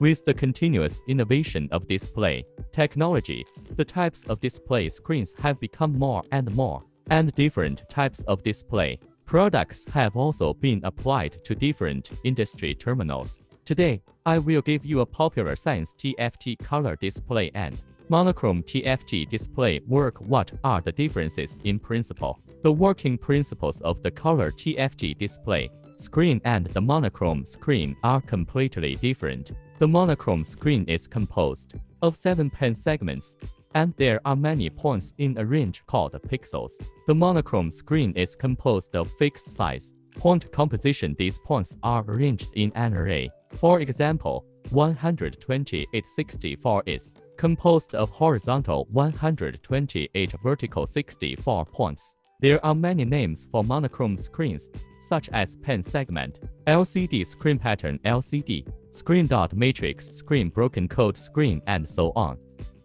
With the continuous innovation of display technology, the types of display screens have become more and more, and different types of display products have also been applied to different industry terminals. Today, I will give you a popular science TFT color display and monochrome TFT display work. What are the differences in principle? The working principles of the color TFT display screen and the monochrome screen are completely different. The monochrome screen is composed of seven pen segments, and there are many points in a range called pixels. The monochrome screen is composed of fixed size point composition. These points are arranged in an array. For example, 12864 is composed of horizontal 128 vertical 64 points. There are many names for monochrome screens, such as pen segment, LCD screen pattern LCD, screen dot matrix screen broken code screen and so on.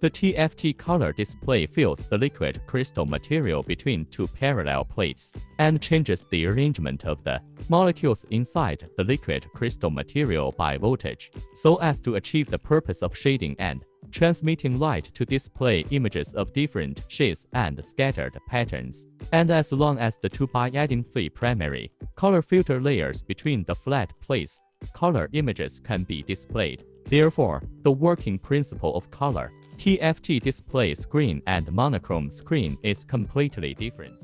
The TFT color display fills the liquid crystal material between two parallel plates and changes the arrangement of the molecules inside the liquid crystal material by voltage, so as to achieve the purpose of shading and transmitting light to display images of different shades and scattered patterns. And as long as the two by adding three primary color filter layers between the flat plates, color images can be displayed. Therefore, the working principle of color TFT display screen and monochrome screen is completely different.